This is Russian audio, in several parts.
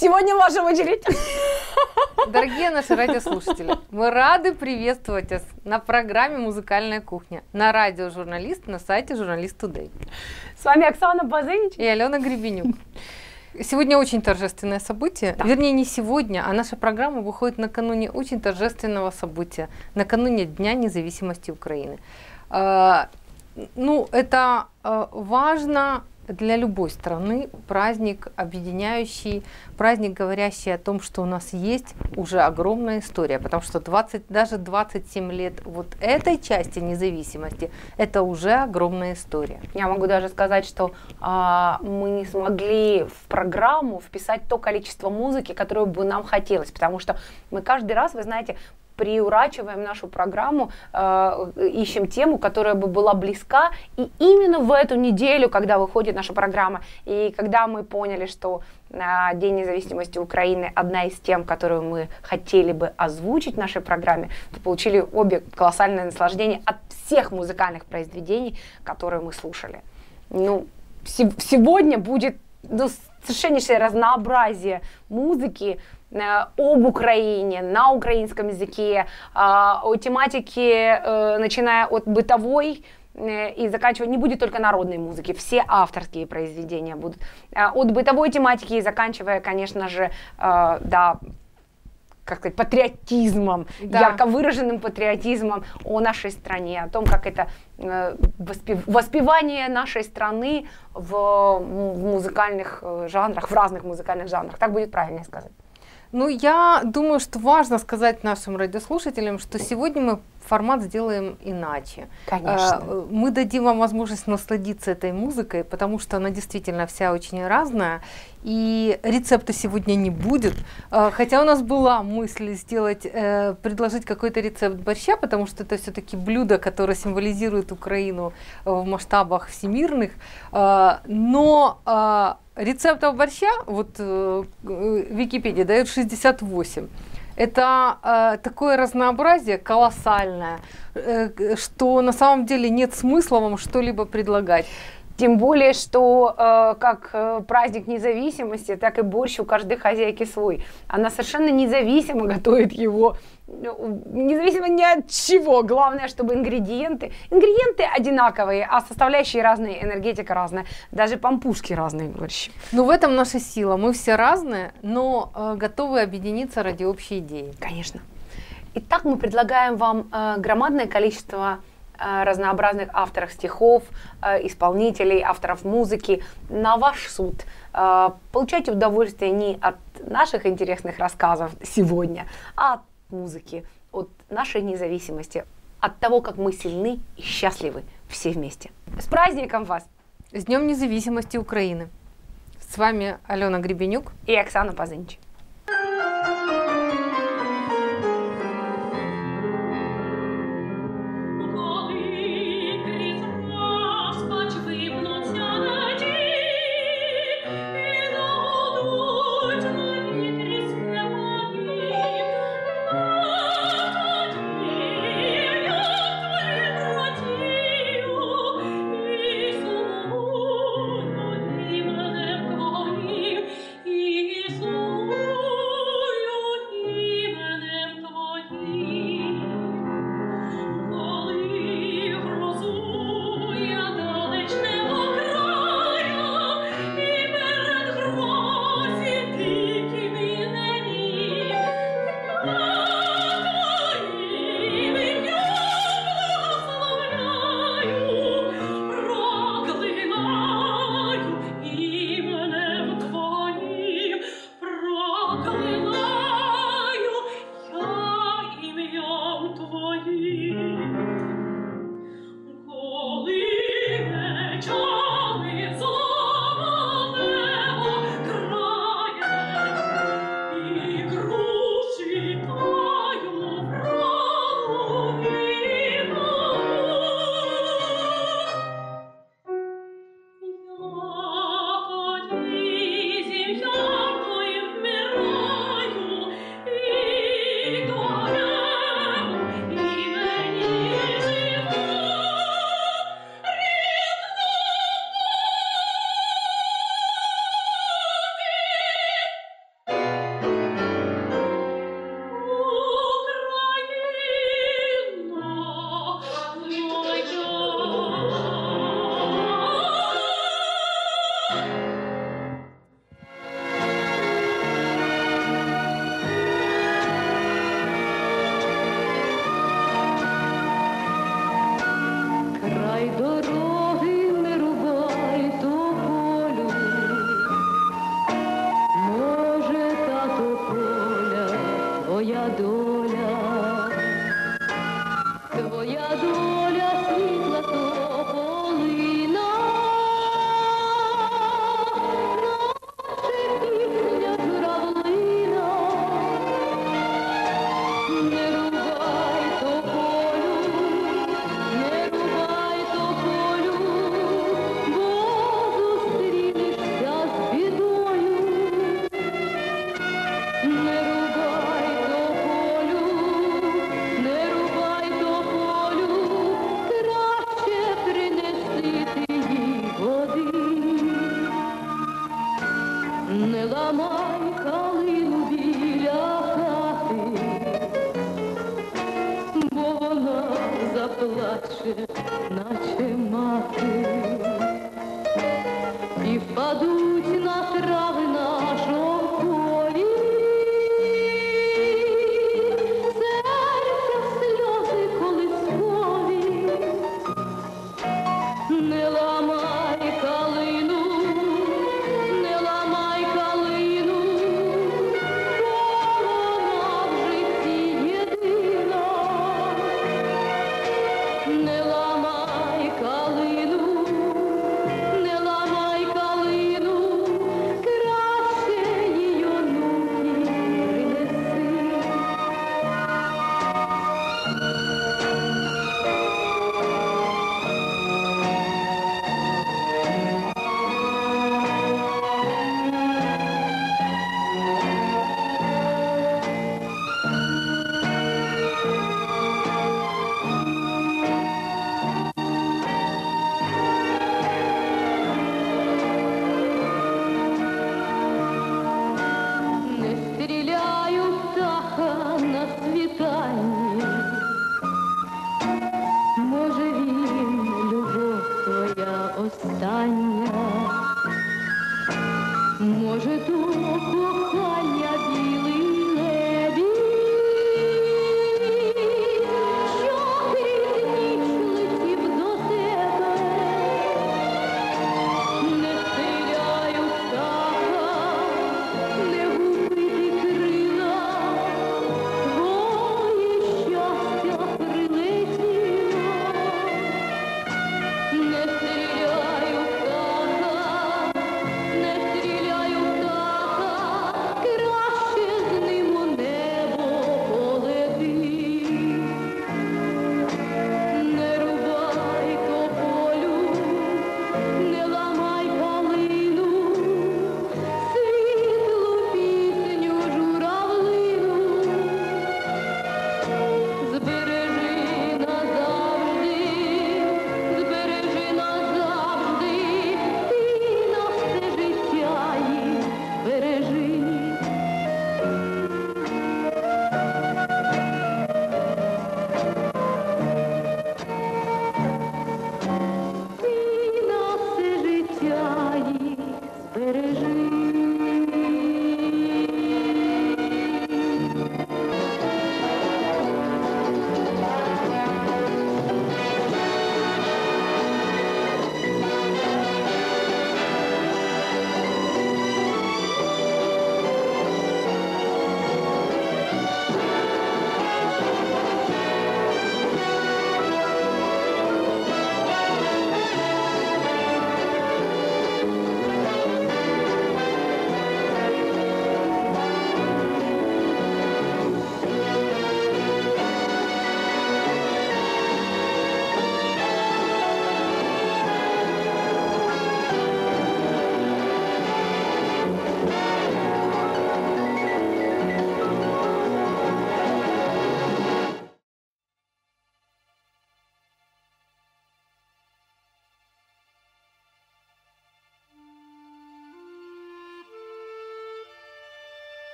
Сегодня ваша очередь. Дорогие наши радиослушатели, мы рады приветствовать вас на программе «Музыкальная кухня» на радио «Журналист» на сайте «Журналист Тудей». С вами Оксана Базынич и Алена Гребенюк. Сегодня очень торжественное событие. Да. Вернее, не сегодня, а наша программа выходит накануне очень торжественного события, накануне Дня независимости Украины. А, ну, это а, важно для любой страны праздник объединяющий, праздник, говорящий о том, что у нас есть уже огромная история, потому что 20, даже 27 лет вот этой части независимости, это уже огромная история. Я могу даже сказать, что а, мы не смогли в программу вписать то количество музыки, которое бы нам хотелось, потому что мы каждый раз, вы знаете, приурачиваем нашу программу, э, ищем тему, которая бы была близка. И именно в эту неделю, когда выходит наша программа, и когда мы поняли, что э, День независимости Украины одна из тем, которую мы хотели бы озвучить в нашей программе, то получили обе колоссальное наслаждение от всех музыкальных произведений, которые мы слушали. Ну, сегодня будет ну, совершеннейшее разнообразие музыки, об Украине на украинском языке, а, о тематике, э, начиная от бытовой э, и заканчивая, не будет только народной музыки, все авторские произведения будут. От бытовой тематики и заканчивая, конечно же, да, как сказать, патриотизмом, да. ярко выраженным патриотизмом о нашей стране, о том, как это воспев, воспевание нашей страны в, в музыкальных жанрах, в разных музыкальных жанрах. Так будет правильнее сказать. Ну, я думаю, что важно сказать нашим радиослушателям, что сегодня мы формат сделаем иначе. Конечно. Э, мы дадим вам возможность насладиться этой музыкой, потому что она действительно вся очень разная. И рецепта сегодня не будет. Э, хотя у нас была мысль сделать, э, предложить какой-то рецепт борща, потому что это все-таки блюдо, которое символизирует Украину в масштабах всемирных. Но рецептов борща, вот Википедия дает 68. Это э, такое разнообразие колоссальное, э, что на самом деле нет смысла вам что-либо предлагать. Тем более, что э, как э, праздник независимости, так и борщ у каждой хозяйки свой. Она совершенно независимо готовит его независимо ни от чего. Главное, чтобы ингредиенты, ингредиенты одинаковые, а составляющие разные, энергетика разная, даже пампушки разные борщи. Ну, в этом наша сила. Мы все разные, но э, готовы объединиться ради общей идеи. Конечно. Итак, мы предлагаем вам э, громадное количество э, разнообразных авторов стихов, э, исполнителей, авторов музыки на ваш суд. Э, получайте удовольствие не от наших интересных рассказов сегодня, а от музыки, от нашей независимости, от того, как мы сильны и счастливы все вместе. С праздником вас! С Днем независимости Украины! С вами Алена Гребенюк и Оксана Пазынч.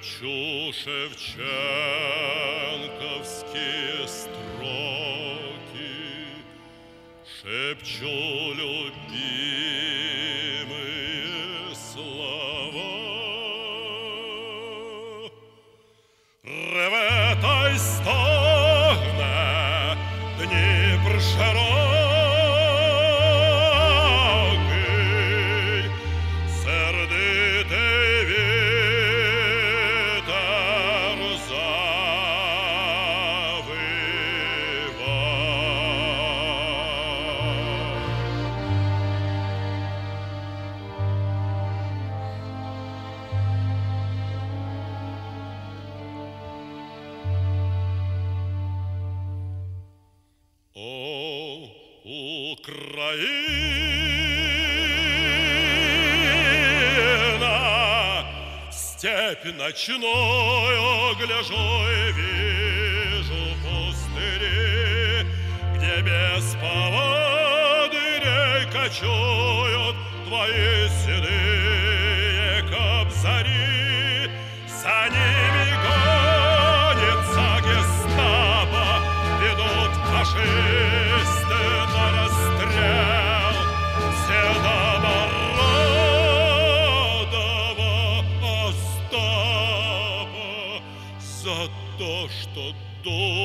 шепчу шевченковские строки, шепчу любви. Степь ночную гляжу todo.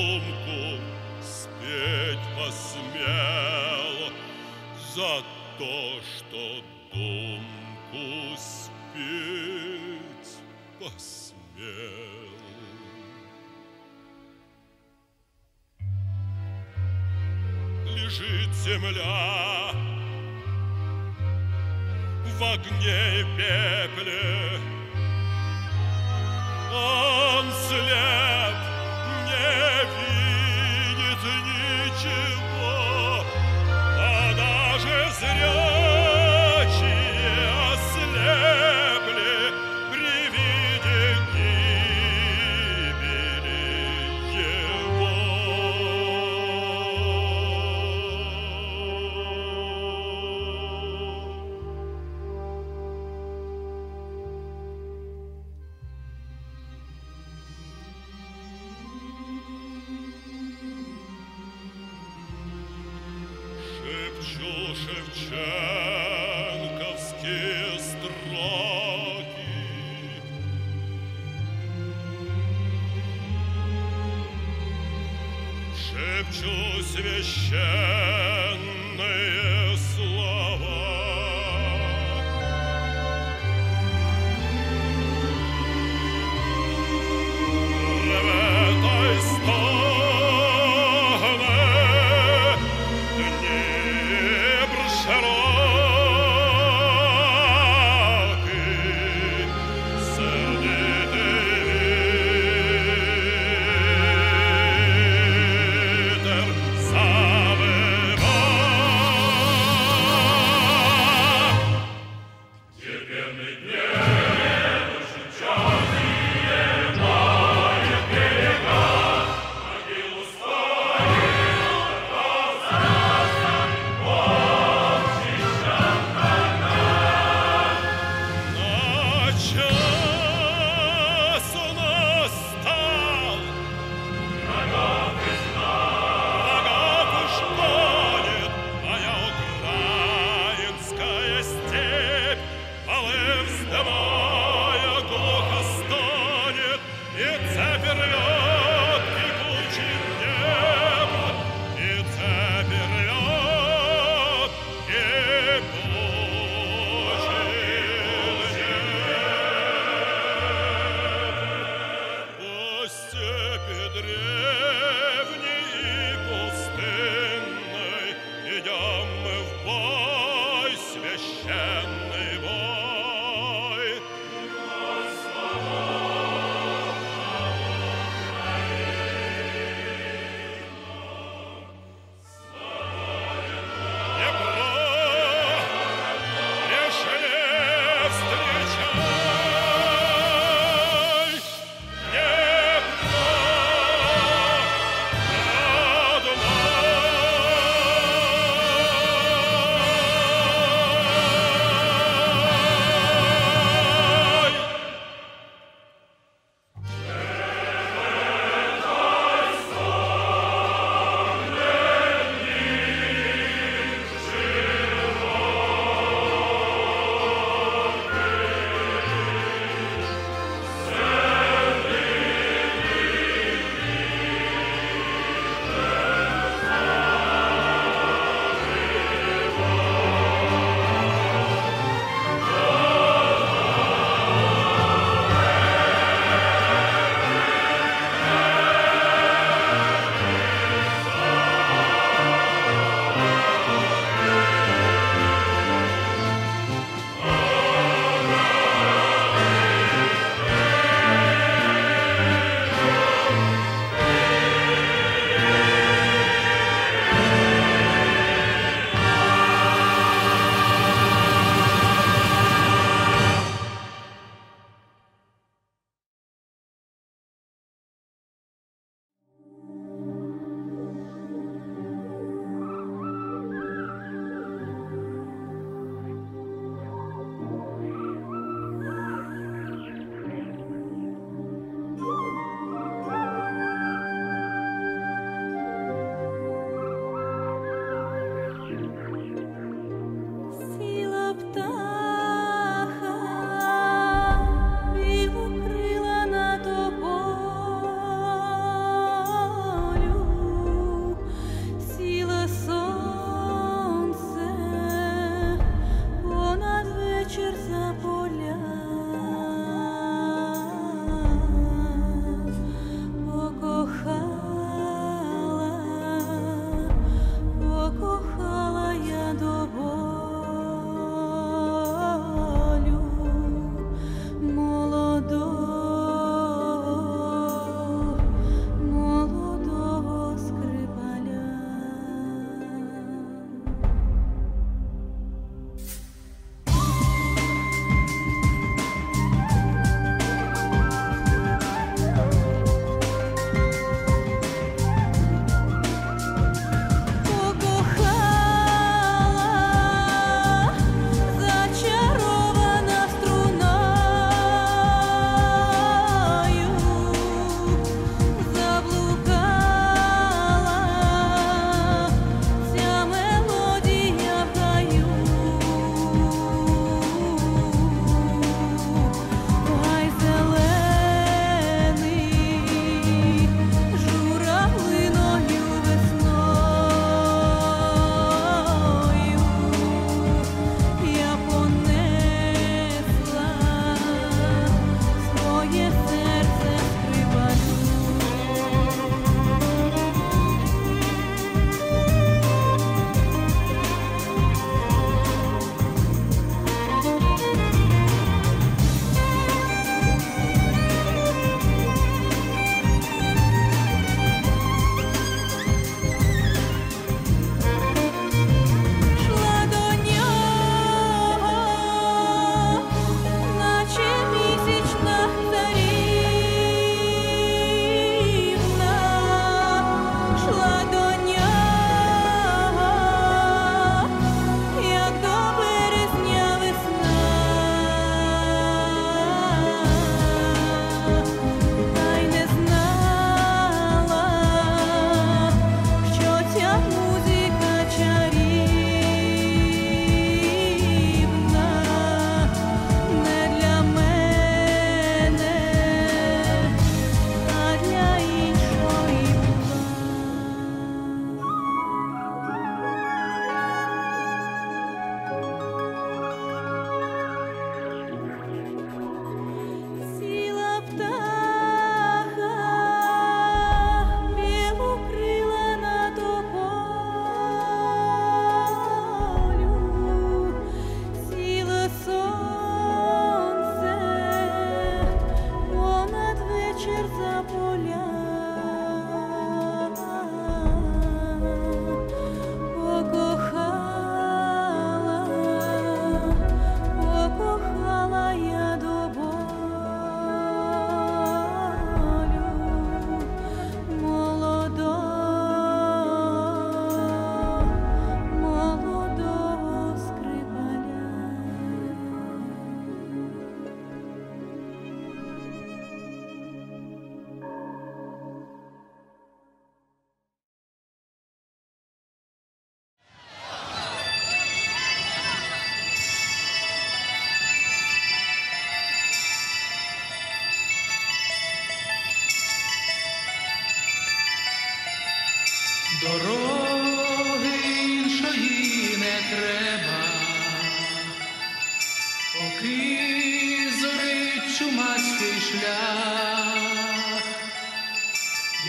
Чумацький шлях,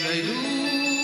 я йду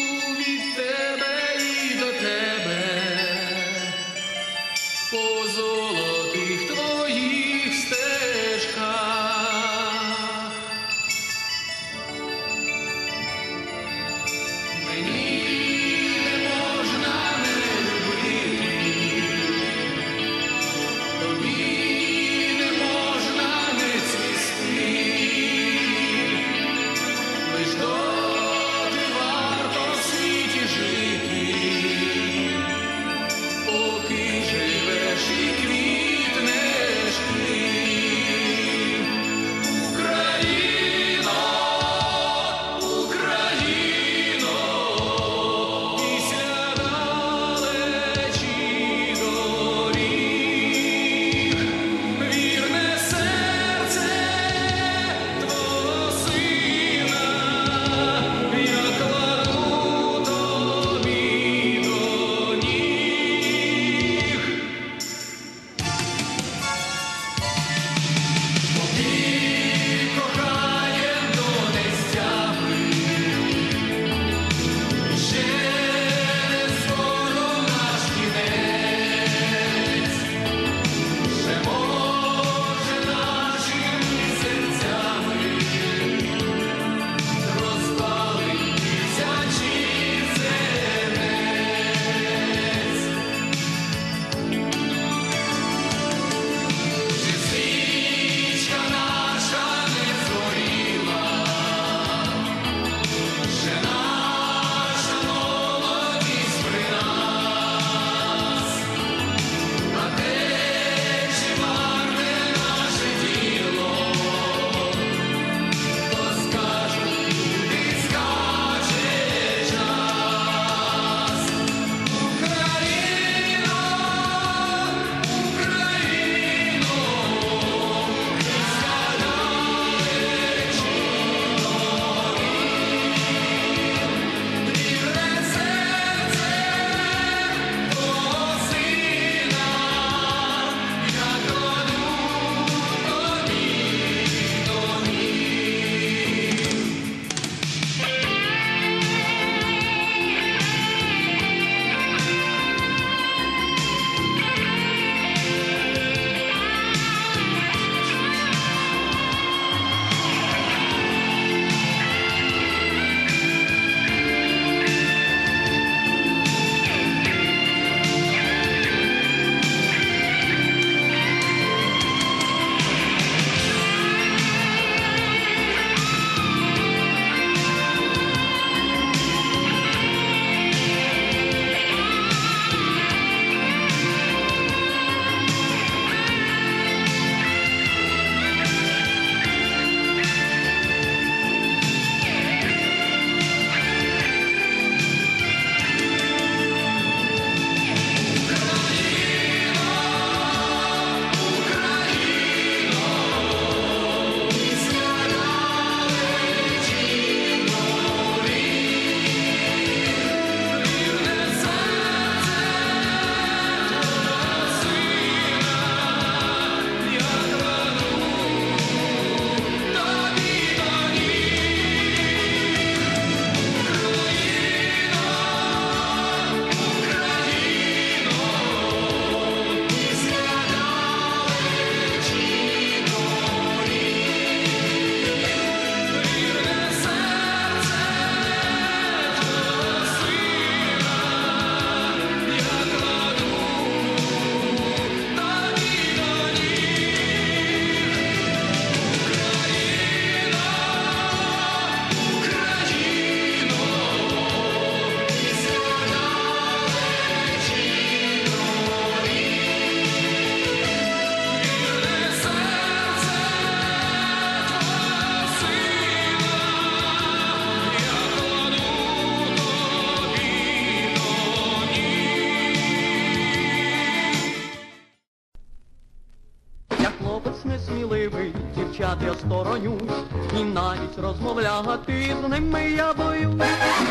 розмовляти. З ними я бою,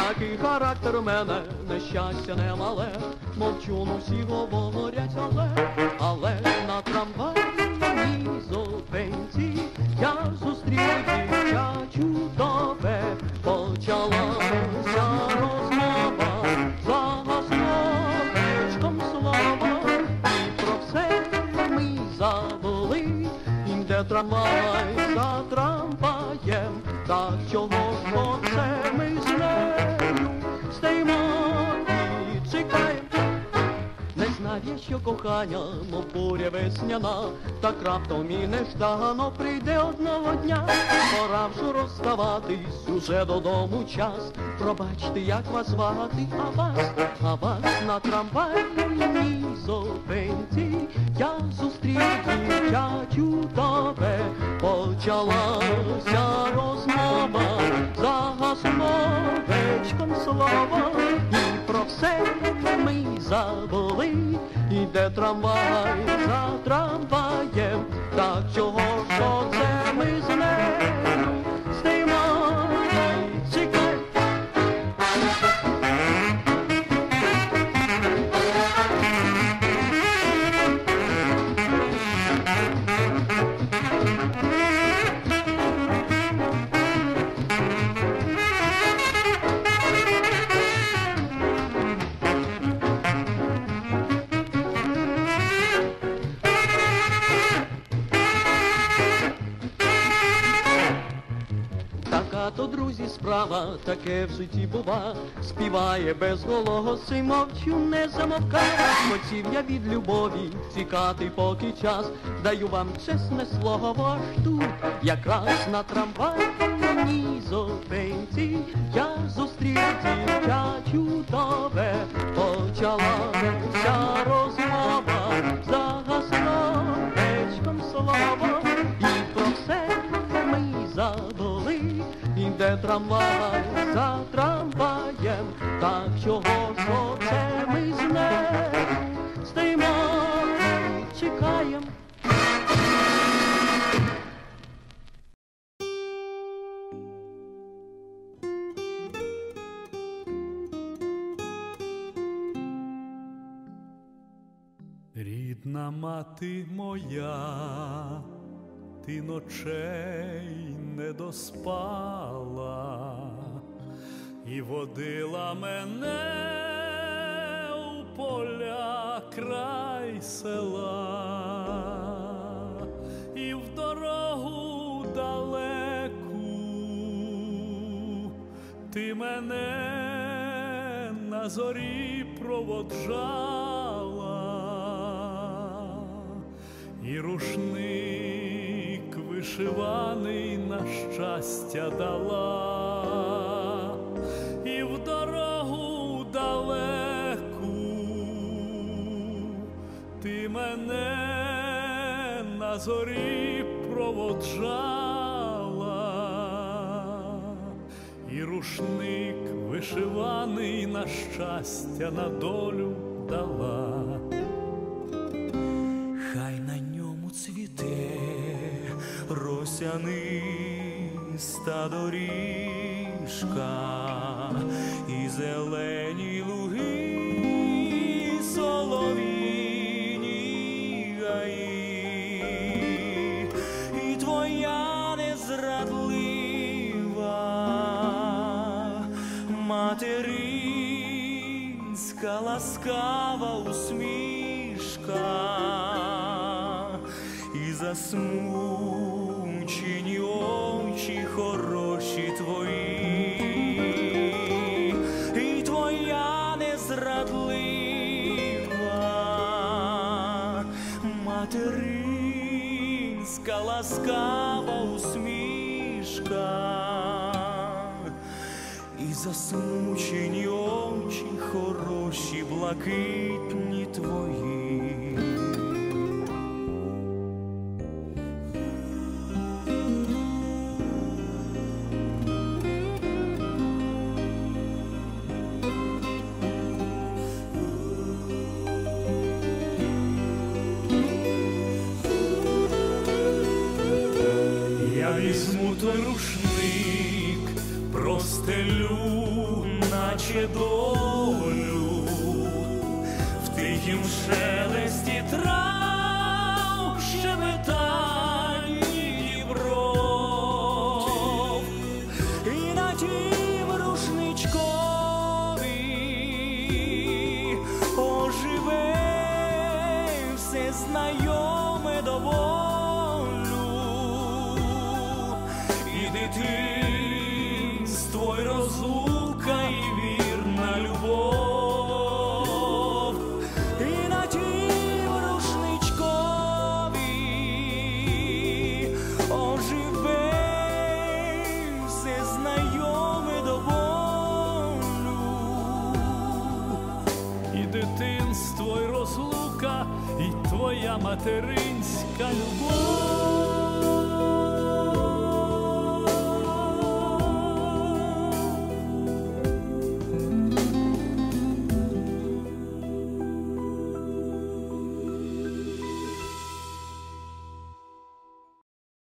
Такий характер у мене, нещастя немале, мовчу, ну всі говорять, але, але на трамвайній весняна, так раптом і неждано прийде одного дня. Пора вже розставатись, уже додому час. Пробачте, як вас звати, а вас, а вас на трамвайній зупинці. Я зустрів дівчачу тебе, почалася розмова, і про все ми забули, іде трамвай за трамваєм, так чого ж оце таке в житті бува, співає без голоси, мовчу, не замовкає. Хотів я від любові тікати, поки час, даю вам чесне слово, аж тут, якраз на трамвайній зупинці, я зустрів дівчачу тебе, почалася розмова, загасла іде трамвай за трамваєм, так чого ж оце ми з нею стоїмо чекаємо. Рідна мати моя, ти ночей не доспала і водила мене у поля край села, і в дорогу далеку ти мене на зорі проводжала, і рушник вишиваний на щастя дала, і в дорогу далеку ти мене на зорі проводжала, і рушник вишиваний на щастя на долю дала. Росяниста доріжка і зелені луги, соловіні гаї, і твоя незрадлива материнська ласкава усмішка і засмучені материнська ласкава усмішка і засмучені очі хороші, блакитні